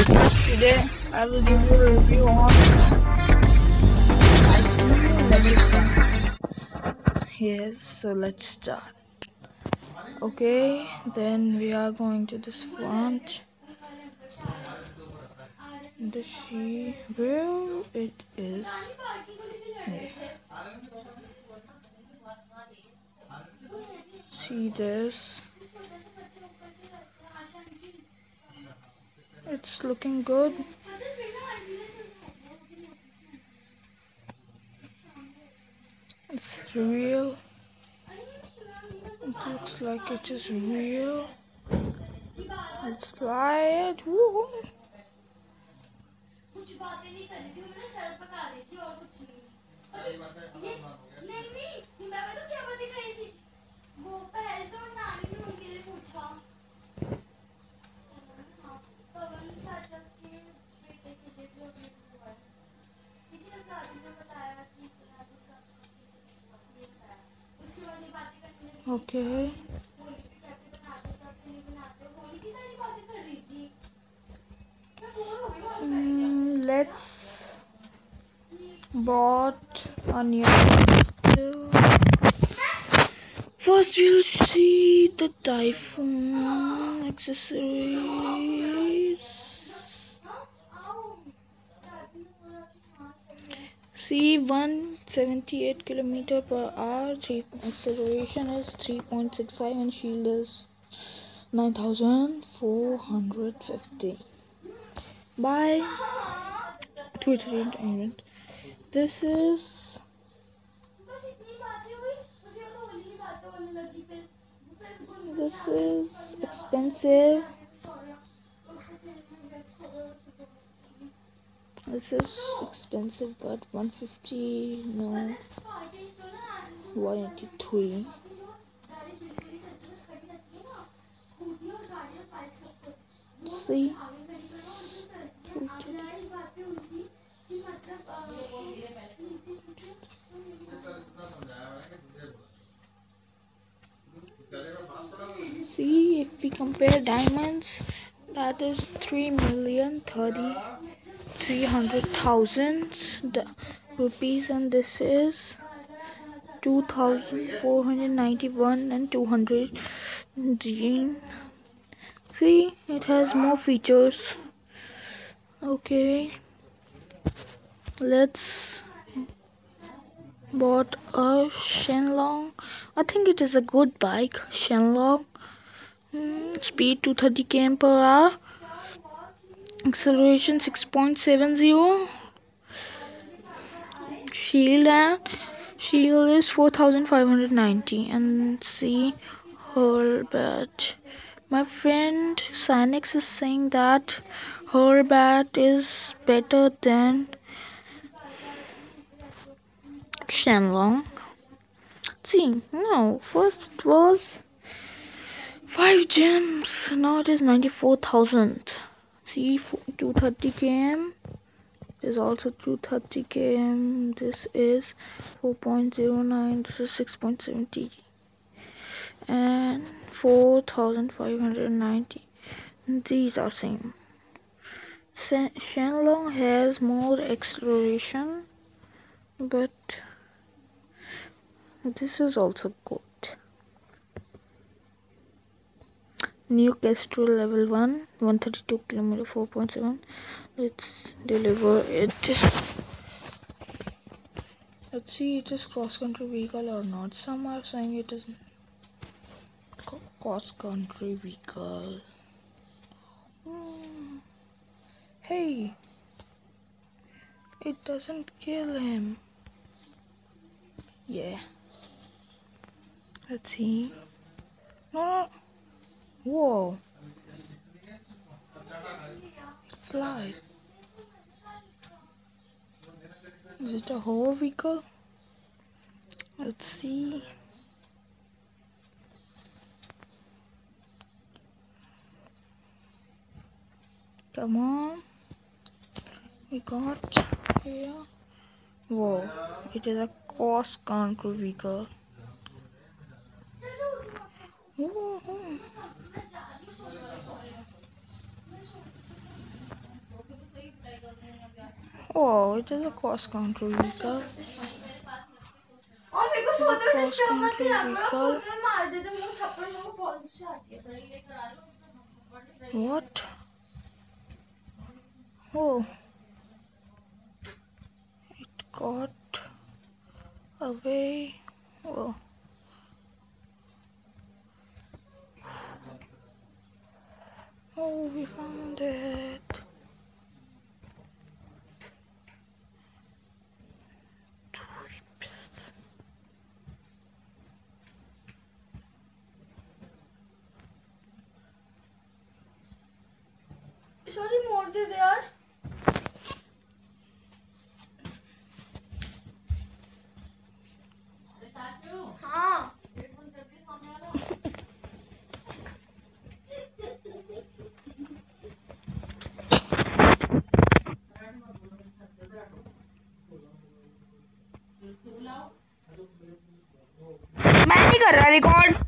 Today I will give you a review on Yes, so let's start. Okay, then we are going to this front. The she where it is. See this. It's looking good. It's real. It looks like it is real. Let's try it. Woohoo! Okay. Mm, let's bought onion. First, we'll see the typhoon accessories. See 178 km per hour. Acceleration is 3.65 and shield is 9450. Bye. Twitter entertainment. This is this is expensive. This is expensive, but 150 no 183. See. See if we compare diamonds, that is three million thirty three hundred thousand rupees, and this is two thousand four hundred ninety one and two hundred. See, it has more features. Okay, let's bought a Shenlong. I think it is a good bike, Shenlong. Mm, speed 230 km per hour. Acceleration 6.70. Shield and shield is 4590 and see bat. My friend Sinex is saying that her bat is better than Shenlong. See, no, first was 5 gems, now it is 94,000. See, 230 km is also 230 km. This is 4.09, this is 6.70 and 4590 these are same. Shenlong has more acceleration but this is also good. Neo Kestrel level 1, 132 km 4.7. Let's deliver it. Let's see it is cross country vehicle or not. Some are saying it is cross country vehicle. Hey, it doesn't kill him. Yeah. Let's see. No. Whoa. Fly. Is it a whole vehicle? Let's see. Come on. We got here. Whoa. It is a cross country vehicle. Oh, it is a cross country vehicle. cross country vehicle. What? Oh, it got away. Oh. Oh, we found it. Sorry, more there. they are. मैं